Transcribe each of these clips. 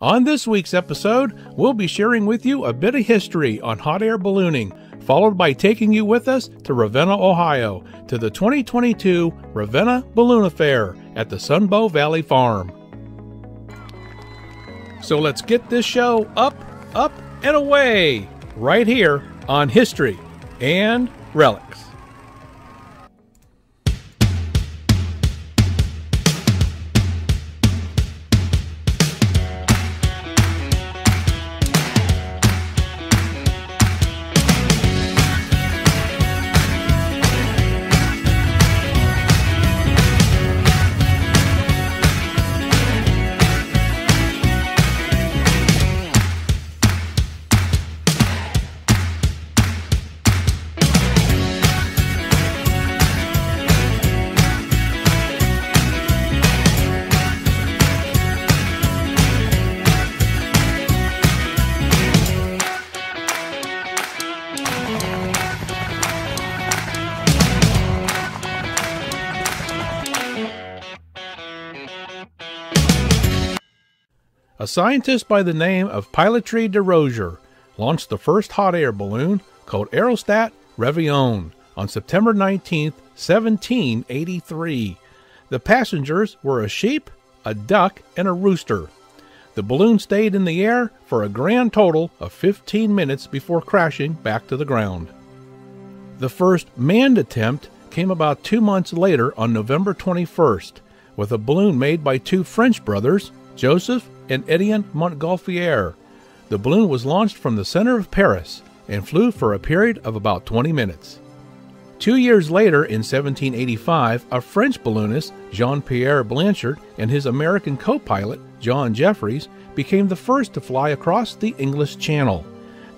On this week's episode, we'll be sharing with you a bit of history on hot air ballooning, followed by taking you with us to Ravenna, Ohio, to the 2022 Ravenna Balloon A-Fair at the Sunbeau Valley Farm. So let's get this show up, up, and away right here on History and Relics. A scientist by the name of Pilatre de Rozier launched the first hot air balloon called Aerostat Reveillon on September 19, 1783. The passengers were a sheep, a duck, and a rooster. The balloon stayed in the air for a grand total of 15 minutes before crashing back to the ground. The first manned attempt came about two months later on November 21st with a balloon made by two French brothers, Joseph and Etienne Montgolfier. The balloon was launched from the center of Paris and flew for a period of about 20 minutes. Two years later, in 1785, a French balloonist, Jean Pierre Blanchard, and his American co pilot, John Jeffries, became the first to fly across the English Channel.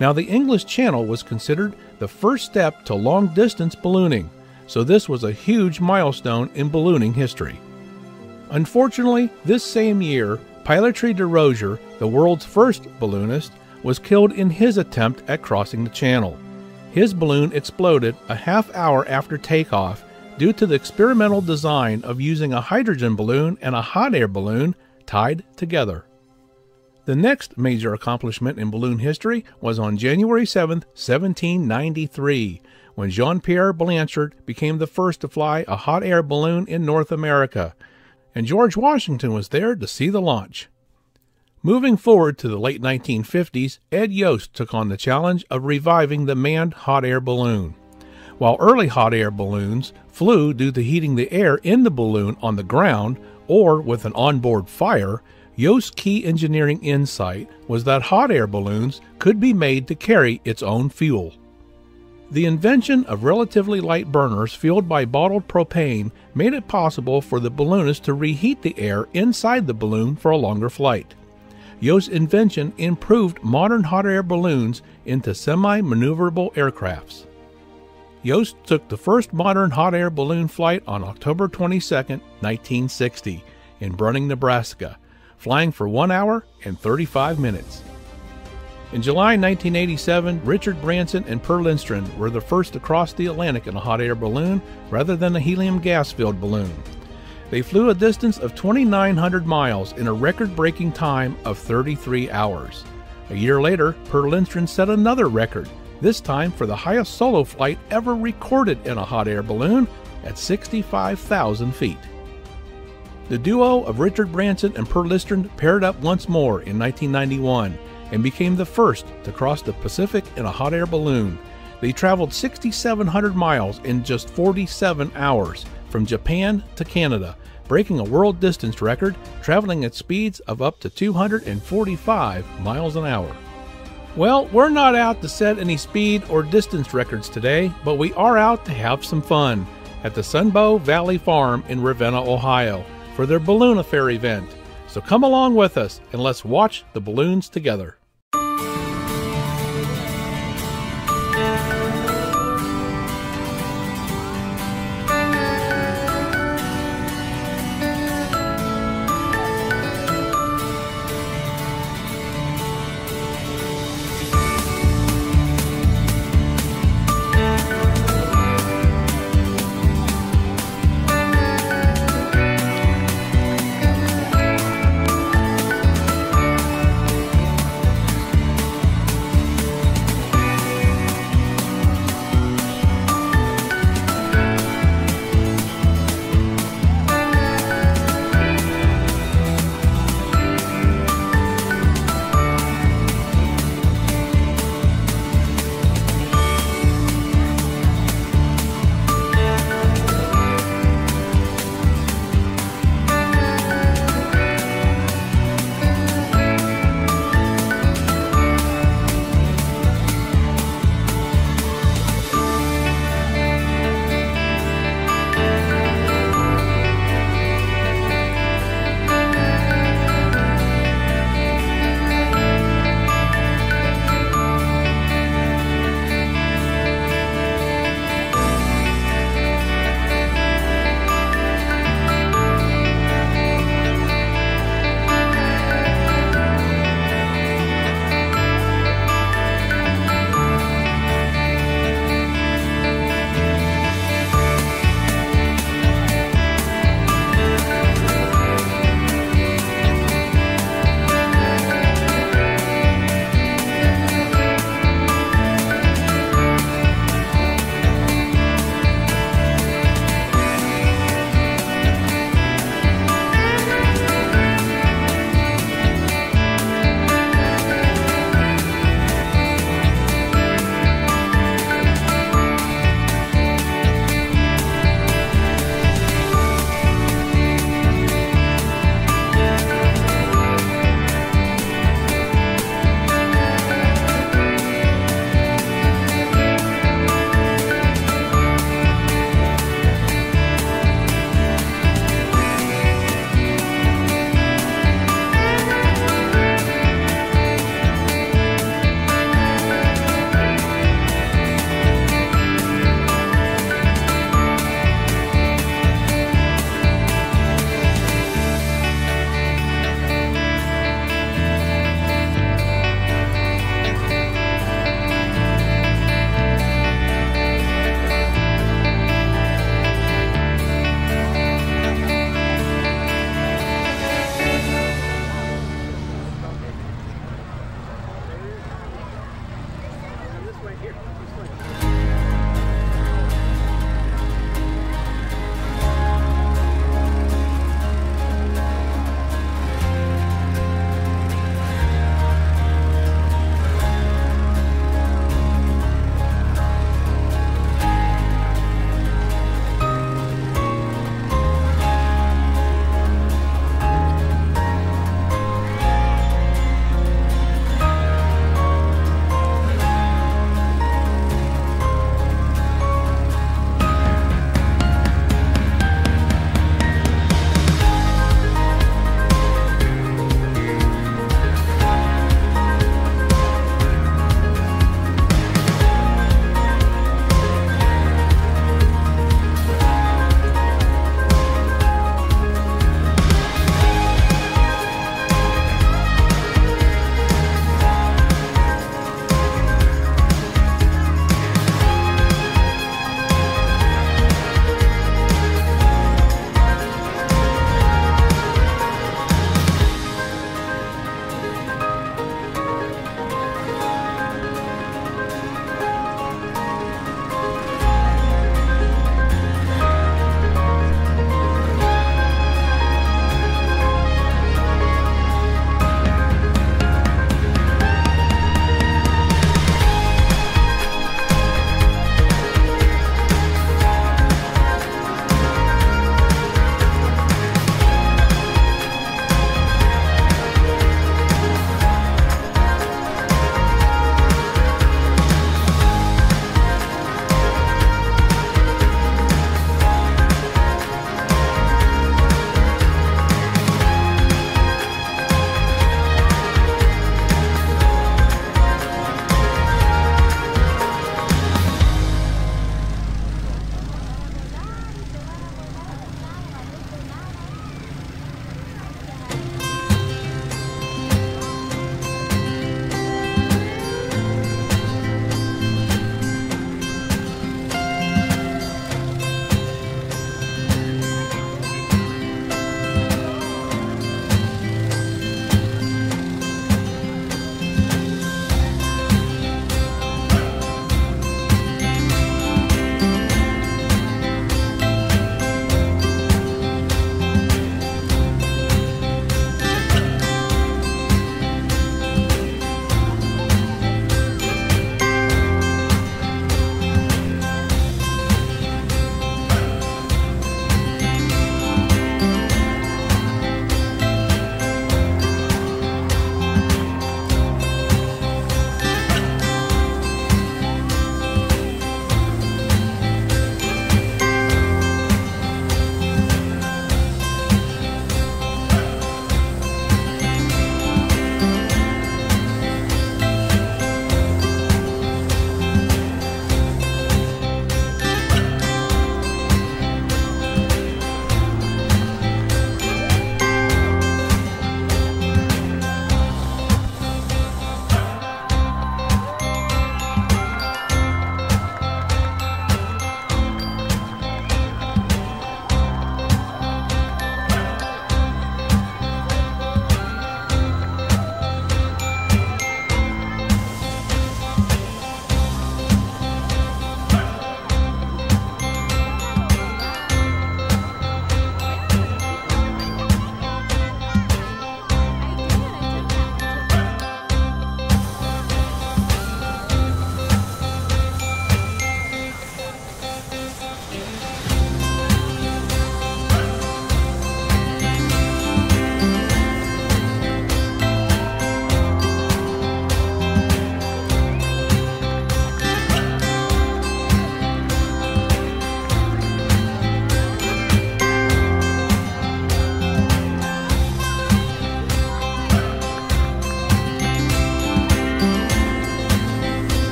Now, the English Channel was considered the first step to long distance ballooning, so this was a huge milestone in ballooning history. Unfortunately, this same year, Pilatre de Rozier, the world's first balloonist, was killed in his attempt at crossing the channel. His balloon exploded a half hour after takeoff due to the experimental design of using a hydrogen balloon and a hot air balloon tied together. The next major accomplishment in balloon history was on January 7, 1793, when Jean Pierre Blanchard became the first to fly a hot air balloon in North America and George Washington was there to see the launch. Moving forward to the late 1950s, Ed Yost took on the challenge of reviving the manned hot air balloon. While early hot air balloons flew due to heating the air in the balloon on the ground or with an onboard fire, Yost's key engineering insight was that hot air balloons could be made to carry its own fuel. The invention of relatively light burners fueled by bottled propane made it possible for the balloonist to reheat the air inside the balloon for a longer flight. Yost's invention improved modern hot air balloons into semi maneuverable aircrafts. Yost took the first modern hot air balloon flight on October 22, 1960, in Bruning, Nebraska, flying for 1 hour and 35 minutes. In July 1987, Richard Branson and Per Lindstrand were the first to cross the Atlantic in a hot air balloon rather than a helium gas filled balloon. They flew a distance of 2,900 miles in a record breaking time of 33 hours. A year later, Per Lindstrand set another record, this time for the highest solo flight ever recorded in a hot air balloon at 65,000 feet. The duo of Richard Branson and Per Lindstrand paired up once more in 1991 and became the first to cross the Pacific in a hot air balloon. They traveled 6,700 miles in just 47 hours from Japan to Canada, breaking a world distance record, traveling at speeds of up to 245 miles an hour. Well, we're not out to set any speed or distance records today, but we are out to have some fun at the Sunbeau Valley Farm in Ravenna, Ohio, for their Balloon A-Fair event. So come along with us and let's watch the balloons together.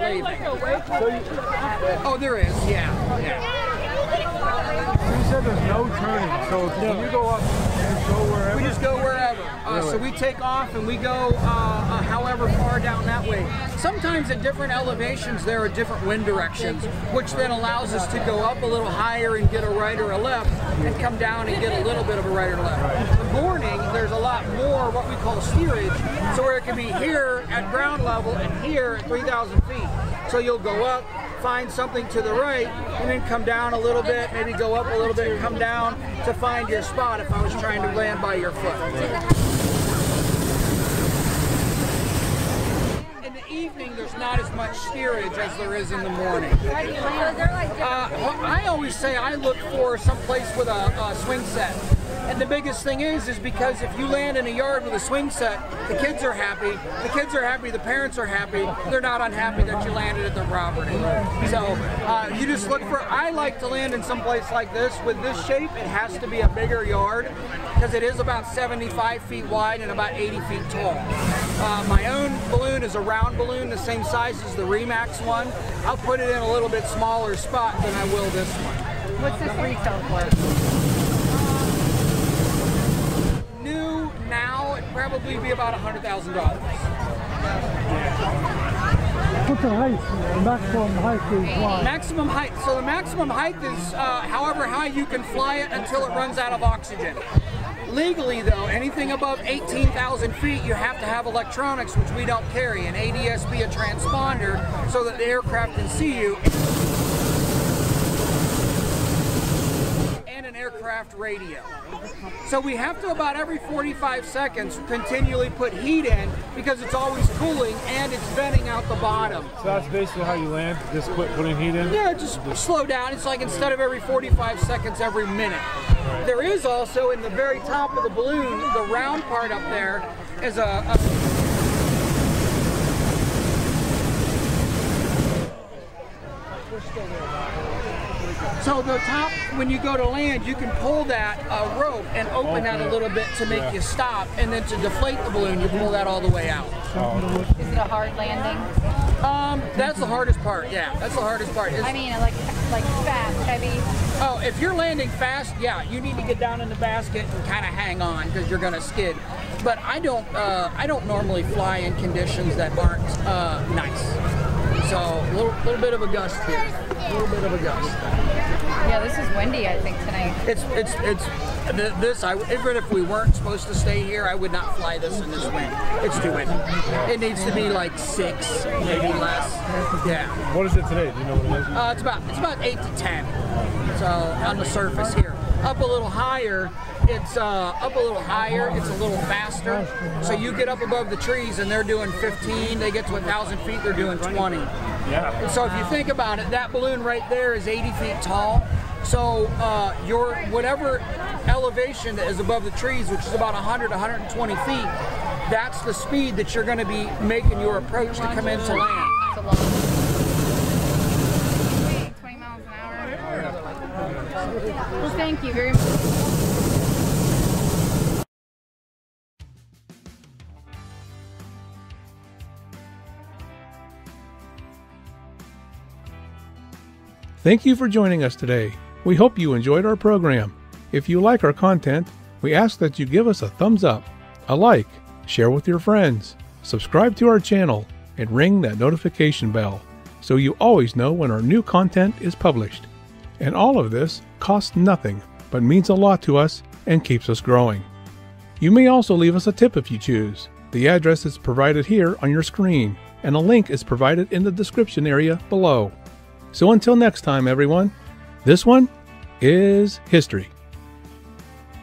Not leaving. Oh, there is. Yeah, yeah. You said there's no turning, so can you go up and go wherever? We just go wherever. Uh, so we take off and we go uh, uh, however far down that way. Sometimes at different elevations there are different wind directions, which then allows us to go up a little higher and get a right or a left, and come down and get a little bit of a right or left. Morning there's a lot more what we call steerage, so where it can be here at ground level and here at 3,000 feet. So you'll go up, find something to the right, and then come down a little bit, maybe go up a little bit, and come down to find your spot if I was trying to land by your foot. In the evening, there's not as much steerage as there is in the morning. Uh, I always say I look for some place with a, a swing set. And the biggest thing is, is because if you land in a yard with a swing set, the kids are happy. The kids are happy. The parents are happy. They're not unhappy that you landed at their property. So uh, you just look for. I like to land in some place like this. With this shape, it has to be a bigger yard because it is about 75 feet wide and about 80 feet tall. Uh, my own balloon is a round balloon, the same size as the Remax one. I'll put it in a little bit smaller spot than I will this one. What's this retail for? New now, it'd probably be about $100,000. What's the height? The maximum height is what? Maximum height. So the maximum height is uh, however high you can fly it until it runs out of oxygen. Legally, though, anything above 18,000 feet, you have to have electronics, which we don't carry, an ADSB, a transponder, so that the aircraft can see you. And an aircraft radio. So we have to about every 45 seconds continually put heat in because it's always cooling and it's venting out the bottom. So that's basically how you land. Just quit putting heat in. Yeah, just slow down. It's like instead of every 45 seconds, every minute. There is also in the very top of the balloon, the round part up there is a, a So the top, when you go to land, you can pull that uh, rope and open that a little bit to make you stop, and then to deflate the balloon, you pull that all the way out. Is it a hard landing? Um, that's the hardest part. Yeah, that's the hardest part. Is- I mean, like like fast, heavy. Oh, if you're landing fast, yeah, you need to get down in the basket and kind of hang on because you're gonna skid. But I don't, uh, I don't normally fly in conditions that aren't uh, nice. So a little, little bit of a gust here, a little bit of a gust. Yeah, this is windy. I think tonight. It's, it's, it's. This, I, even if we weren't supposed to stay here, I would not fly this in this wind. It's too windy. It needs to be like six, maybe less. Yeah. What is it today? Do you know what it is? Uh, it's about it's about eight to ten. So on the surface here, up a little higher, it's uh, up a little higher. It's a little faster. So you get up above the trees and they're doing 15. They get to a thousand feet, they're doing 20. Yeah. And so if you think about it, that balloon right there is 80 feet tall. So uh, your whatever elevation that is above the trees, which is about 100, 120 feet, that's the speed that you're going to be making your approach to come into land. It's a long. 20 miles an hour. Well, thank you very much. Thank you for joining us today. We hope you enjoyed our program. If you like our content, we ask that you give us a thumbs up, a like, share with your friends, subscribe to our channel, and ring that notification bell so you always know when our new content is published. And all of this costs nothing but means a lot to us and keeps us growing. You may also leave us a tip if you choose. The address is provided here on your screen, and a link is provided in the description area below. So until next time, everyone, this one is history.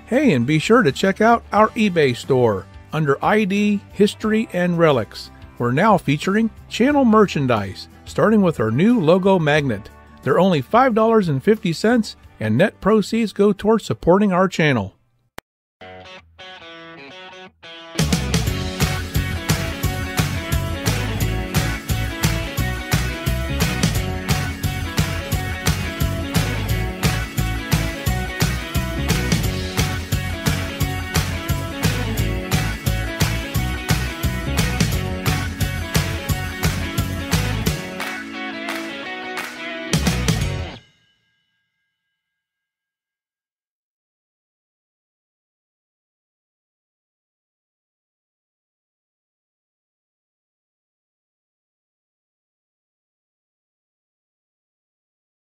Hey, and be sure to check out our eBay store under ID, History, and Relics. We're now featuring channel merchandise, starting with our new logo magnet. They're only $5.50, and net proceeds go towards supporting our channel.